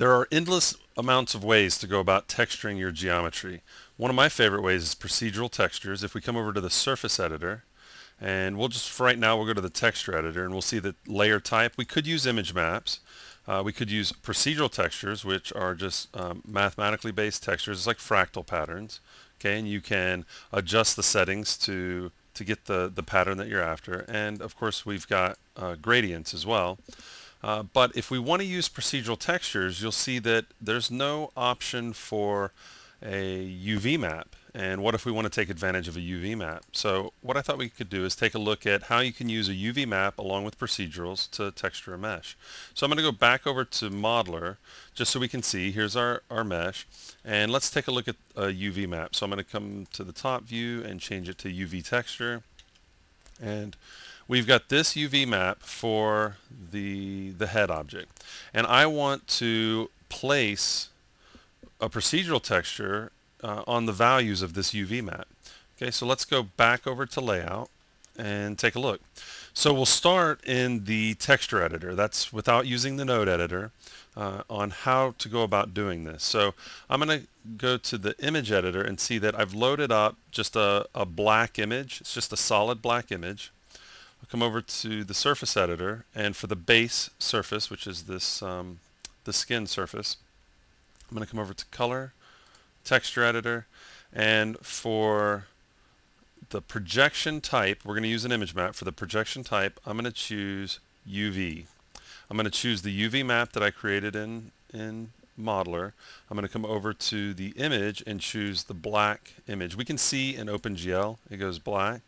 There are endless amounts of ways to go about texturing your geometry. One of my favorite ways is procedural textures. If we come over to the surface editor, and we'll just, for right now, we'll go to the texture editor and we'll see the layer type. We could use image maps. Uh, we could use procedural textures, which are just um, mathematically based textures. It's like fractal patterns. Okay, and you can adjust the settings to to get the, the pattern that you're after. And of course, we've got uh, gradients as well. Uh, but if we want to use procedural textures, you'll see that there's no option for a UV map. And what if we want to take advantage of a UV map? So what I thought we could do is take a look at how you can use a UV map along with procedurals to texture a mesh. So I'm going to go back over to Modeler just so we can see. Here's our, our mesh. And let's take a look at a UV map. So I'm going to come to the top view and change it to UV texture. And we've got this UV map for the, the head object. And I want to place a procedural texture uh, on the values of this UV map. Okay, so let's go back over to layout and take a look. So we'll start in the texture editor. That's without using the node editor uh, on how to go about doing this. So I'm going to go to the image editor and see that I've loaded up just a, a black image. It's just a solid black image. I'll come over to the surface editor and for the base surface, which is this um, the skin surface, I'm going to come over to color, texture editor, and for the projection type, we're going to use an image map. For the projection type, I'm going to choose UV. I'm going to choose the UV map that I created in, in Modeler. I'm going to come over to the image and choose the black image. We can see in OpenGL it goes black.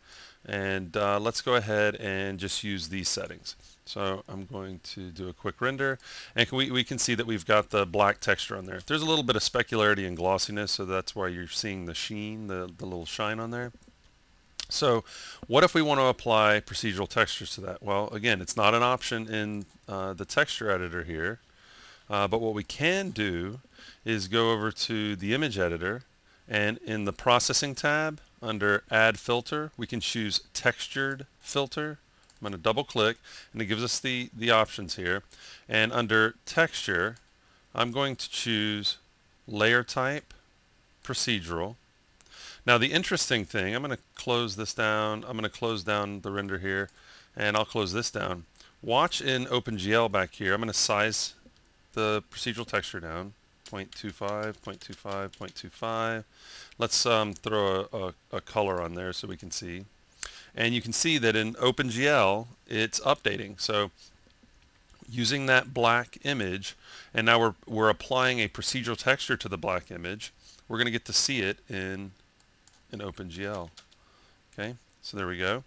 And uh, let's go ahead and just use these settings. So I'm going to do a quick render and we, we can see that we've got the black texture on there. There's a little bit of specularity and glossiness so that's why you're seeing the sheen, the, the little shine on there. So what if we want to apply procedural textures to that? Well again it's not an option in uh, the texture editor here uh, but what we can do is go over to the image editor and in the processing tab under add filter we can choose textured filter. I'm going to double click and it gives us the the options here. And under texture I'm going to choose layer type procedural. Now the interesting thing I'm going to close this down I'm going to close down the render here and I'll close this down. Watch in OpenGL back here. I'm going to size the procedural texture down 0.25 0.25 0.25 let's um, throw a, a, a color on there so we can see. And you can see that in OpenGL it's updating. So using that black image and now we're, we're applying a procedural texture to the black image we're going to get to see it in in OpenGL. Okay so there we go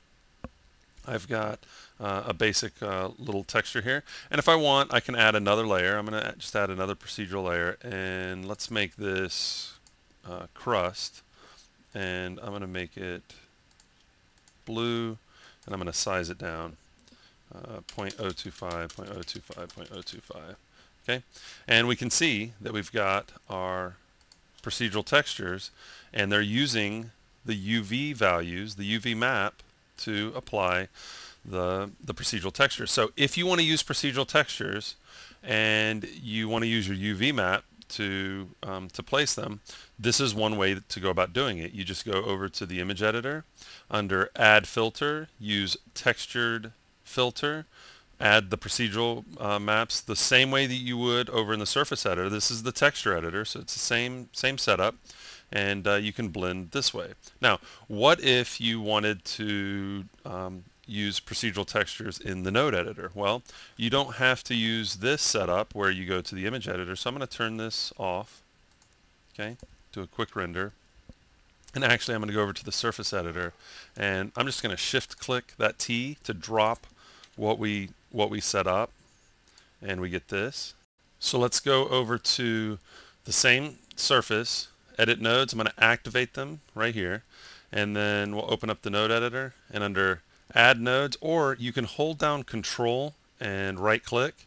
I've got uh, a basic uh, little texture here. And if I want I can add another layer. I'm gonna just add another procedural layer. And let's make this uh, crust. And I'm gonna make it blue. And I'm going to size it down uh, 0.025, 0.025, 0.025 okay? And we can see that we've got our procedural textures. And they're using the UV values the UV map to apply the the procedural texture so if you want to use procedural textures and you want to use your UV map to um, to place them, this is one way to go about doing it. You just go over to the image editor, under add filter, use textured filter, add the procedural uh, maps the same way that you would over in the surface editor. This is the texture editor, so it's the same same setup, and uh, you can blend this way. Now, what if you wanted to um, use procedural textures in the node editor? Well, you don't have to use this setup where you go to the image editor. So I'm going to turn this off. Okay, do a quick render. And actually I'm going to go over to the surface editor and I'm just going to shift click that T to drop what we what we set up and we get this. So let's go over to the same surface, edit nodes. I'm going to activate them right here and then we'll open up the node editor and under add nodes or you can hold down control and right click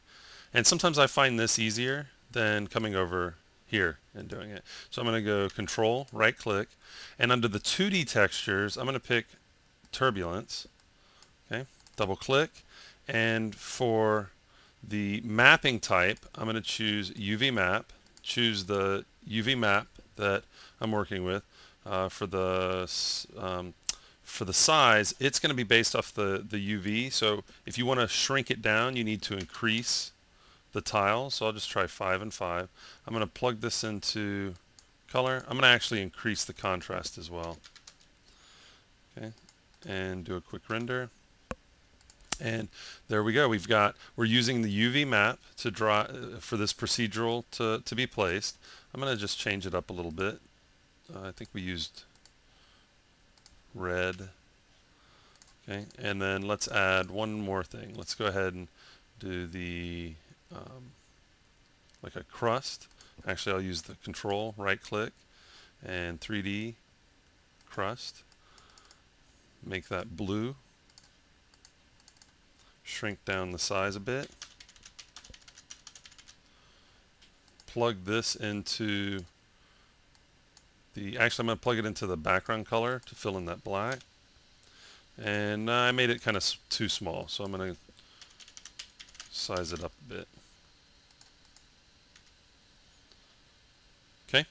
and sometimes I find this easier than coming over here and doing it. So I'm going to go control right click and under the 2D textures I'm going to pick turbulence okay double click and for The mapping type, I'm going to choose UV map, choose the UV map that I'm working with. Uh, for the um, for the size, it's going to be based off the, the UV. So if you want to shrink it down, you need to increase the tile. So I'll just try 5 and 5. I'm going to plug this into color. I'm going to actually increase the contrast as well. Okay, and do a quick render. And there we go. We've got, we're using the UV map to draw, uh, for this procedural to, to be placed. I'm going to just change it up a little bit. Uh, I think we used red. Okay, and then let's add one more thing. Let's go ahead and do the, um, like a crust. Actually, I'll use the control, right click, and 3D crust. Make that blue shrink down the size a bit. Plug this into the, actually I'm going to plug it into the background color to fill in that black. And I made it kind of too small, so I'm going to size it up a bit. Okay,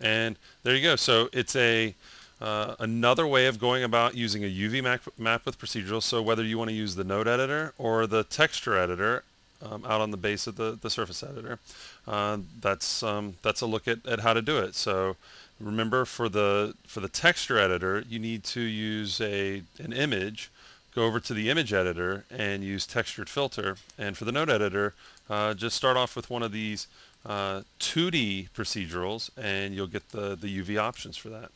and there you go. So it's a uh, another way of going about using a UV map, map with procedural, so whether you want to use the node editor or the texture editor um, out on the base of the, the surface editor, uh, that's, um, that's a look at, at how to do it. So remember for the, for the texture editor, you need to use a, an image, go over to the image editor and use textured filter. And for the node editor, uh, just start off with one of these uh, 2D procedurals and you'll get the, the UV options for that.